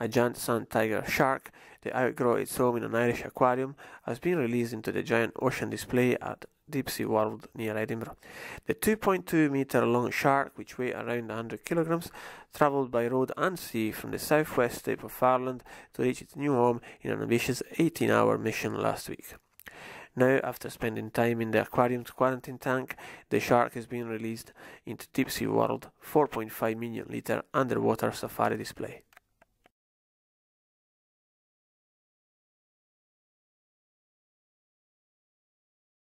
a giant sand tiger shark that outgrew its home in an Irish aquarium, has been released into the giant ocean display at Deep-Sea World near Edinburgh. The 2.2 meter long shark, which weighed around 100 kilograms, travelled by road and sea from the southwest tip of Ireland to reach its new home in an ambitious 18 hour mission last week. Now, after spending time in the aquarium's quarantine tank, the shark has been released into Deep Sea World 4.5 million litre underwater safari display.